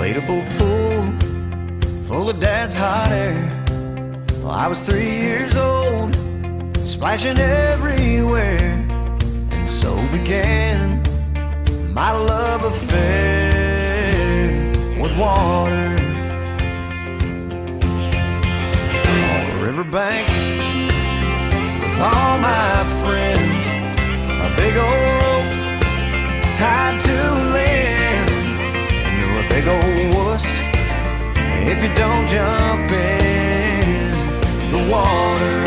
inflatable pool full of dad's hot air. Well, I was three years old, splashing everywhere, and so began my love affair with water. On the riverbank with all my friends, if you don't jump in the water.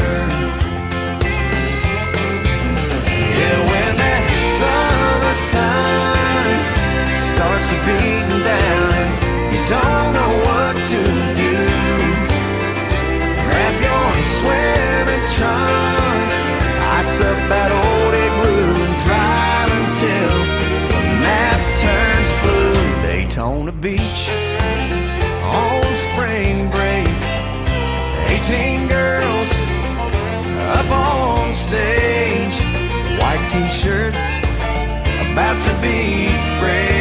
Up on stage, white t-shirts about to be sprayed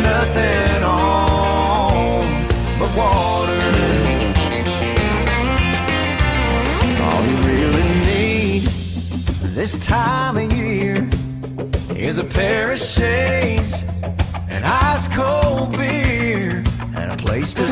nothing on but water. All you really need this time of year is a pair of shades, an ice cold beer, and a place to